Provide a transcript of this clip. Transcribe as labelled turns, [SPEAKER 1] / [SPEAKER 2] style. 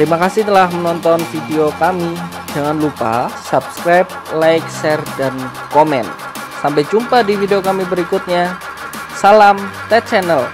[SPEAKER 1] Terima kasih telah menonton video kami. Jangan lupa subscribe, like, share, dan komen. Sampai jumpa di video kami berikutnya. Salam Ted Channel.